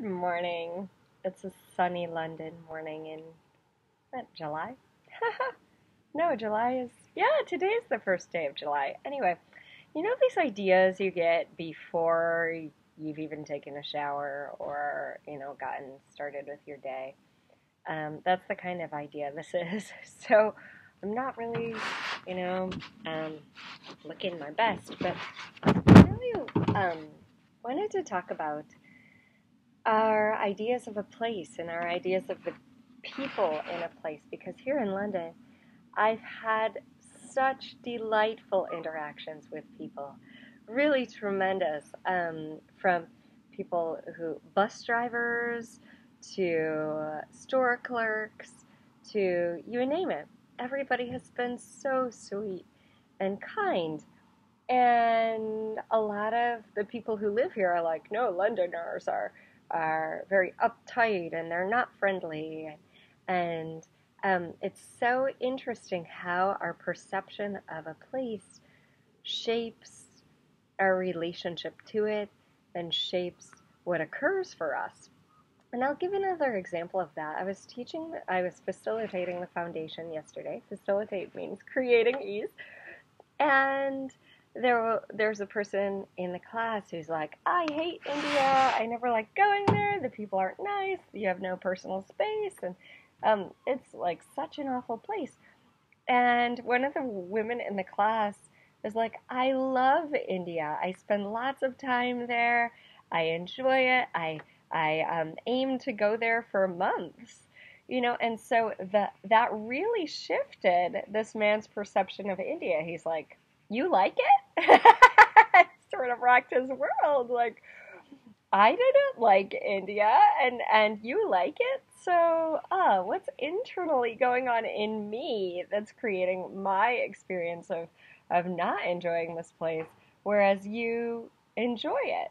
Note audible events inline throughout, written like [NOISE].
Good morning. It's a sunny London morning in what, July? [LAUGHS] no, July is yeah, today's the first day of July. Anyway, you know these ideas you get before you've even taken a shower or, you know, gotten started with your day. Um, that's the kind of idea [LAUGHS] this is. So I'm not really, you know, um, looking my best, but I really um, wanted to talk about our ideas of a place and our ideas of the people in a place because here in London, I've had such delightful interactions with people, really tremendous, um, from people who, bus drivers to store clerks to you name it. Everybody has been so sweet and kind. And a lot of the people who live here are like, no, Londoners are are very uptight and they're not friendly. And um, it's so interesting how our perception of a place shapes our relationship to it and shapes what occurs for us. And I'll give another example of that. I was teaching, I was facilitating the foundation yesterday. Facilitate means creating ease. And there there's a person in the class who's like, I hate India. I never like going there. The people aren't nice. You have no personal space, and um, it's like such an awful place. And one of the women in the class is like, I love India. I spend lots of time there. I enjoy it. I I um, aim to go there for months. You know, and so that that really shifted this man's perception of India. He's like, you like it? [LAUGHS] sort of rocked his world. Like, I didn't like India, and and you like it. So, uh, what's internally going on in me that's creating my experience of of not enjoying this place, whereas you enjoy it?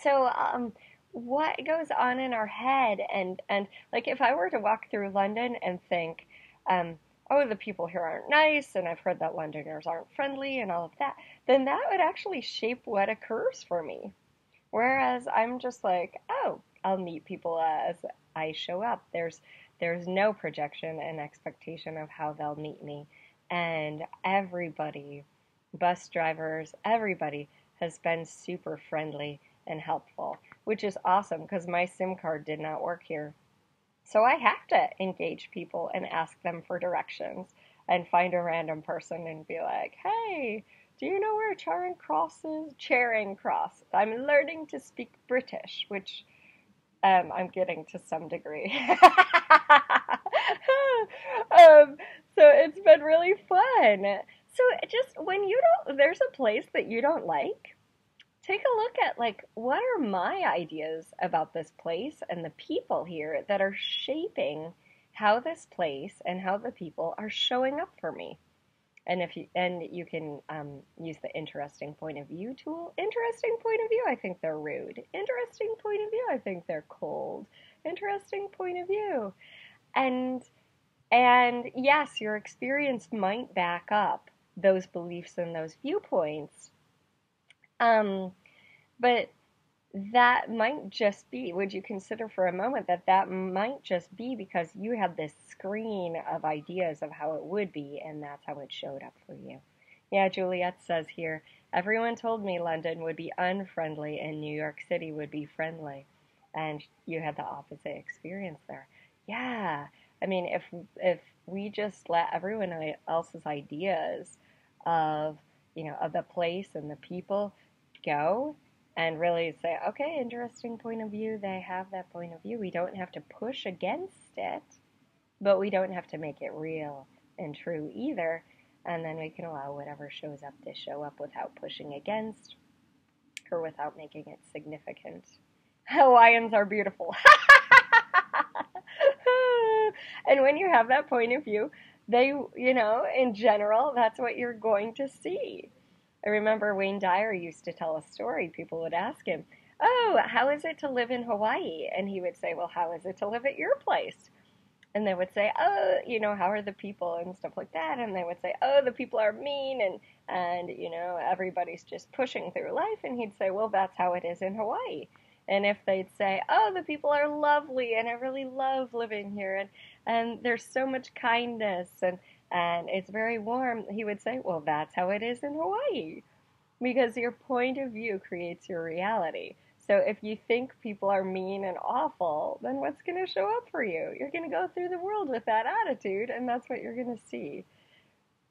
So, um, what goes on in our head, and and like if I were to walk through London and think, um, oh, the people here aren't nice, and I've heard that Londoners aren't friendly, and all of that, then that would actually shape what occurs for me. Whereas I'm just like, oh, I'll meet people as I show up. There's there's no projection and expectation of how they'll meet me. And everybody, bus drivers, everybody has been super friendly and helpful, which is awesome because my SIM card did not work here. So I have to engage people and ask them for directions and find a random person and be like, hey, do you know where Charing Cross is? Charing Cross. I'm learning to speak British, which um, I'm getting to some degree. [LAUGHS] um, so it's been really fun. So just when you don't, there's a place that you don't like, take a look at like what are my ideas about this place and the people here that are shaping how this place and how the people are showing up for me. And if you and you can um, use the interesting point of view tool. Interesting point of view i think they're rude. Interesting point of view i think they're cold. Interesting point of view. And and yes your experience might back up those beliefs and those viewpoints um, but that might just be, would you consider for a moment that that might just be because you had this screen of ideas of how it would be, and that's how it showed up for you? Yeah, Juliet says here, everyone told me London would be unfriendly and New York City would be friendly. And you had the opposite experience there. Yeah. I mean, if if we just let everyone else's ideas of, you know, of the place and the people go and really say, okay, interesting point of view. They have that point of view. We don't have to push against it, but we don't have to make it real and true either. And then we can allow whatever shows up to show up without pushing against or without making it significant. Hawaiians are beautiful. [LAUGHS] and when you have that point of view, they, you know, in general, that's what you're going to see. I remember Wayne Dyer used to tell a story. People would ask him, Oh, how is it to live in Hawaii? And he would say, Well, how is it to live at your place? And they would say, Oh, you know, how are the people and stuff like that? And they would say, Oh, the people are mean and and you know, everybody's just pushing through life and he'd say, Well, that's how it is in Hawaii. and if they'd say, "Oh, the people are lovely, and I really love living here, and and there's so much kindness, and and it's very warm," he would say, "Well, that's how it is in Hawaii." Because your point of view creates your reality. So if you think people are mean and awful, then what's going to show up for you? You're going to go through the world with that attitude, and that's what you're going to see.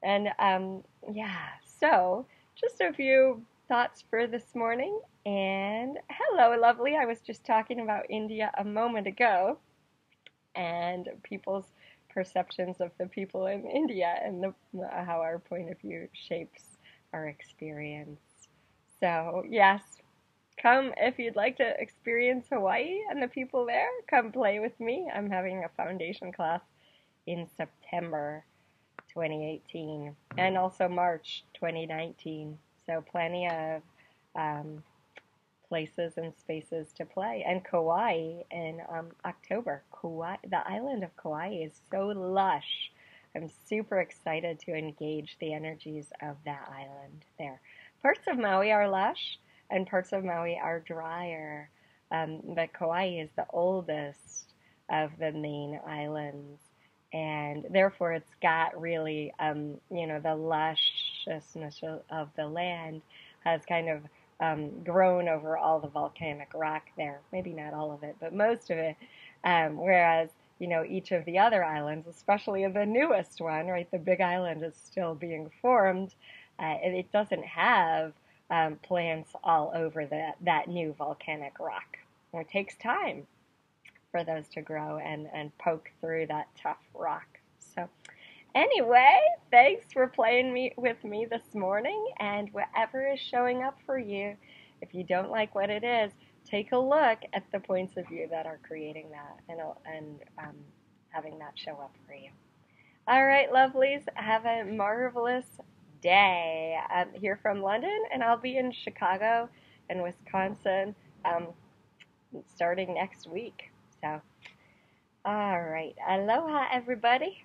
And um, yeah, so just a few thoughts for this morning. And hello, lovely. I was just talking about India a moment ago and people's perceptions of the people in India and the, how our point of view shapes our experience. So, yes, come if you'd like to experience Hawaii and the people there, come play with me. I'm having a foundation class in September 2018 and also March 2019. So, plenty of um, places and spaces to play. And Kauai in um, October. Kauai, the island of Kauai is so lush. I'm super excited to engage the energies of that island there. Parts of Maui are lush, and parts of Maui are drier. Um, but Kauai is the oldest of the main islands, and therefore it's got really, um, you know, the lusciousness of the land has kind of um, grown over all the volcanic rock there. Maybe not all of it, but most of it. Um, whereas, you know, each of the other islands, especially the newest one, right, the Big Island is still being formed. Uh, it doesn't have um, plants all over that, that new volcanic rock. It takes time for those to grow and, and poke through that tough rock. So, Anyway, thanks for playing me with me this morning and whatever is showing up for you. If you don't like what it is, take a look at the points of view that are creating that and, and um, having that show up for you. All right, lovelies, have a marvelous day. I'm here from London, and I'll be in Chicago and Wisconsin um, starting next week. So, all right, aloha, everybody.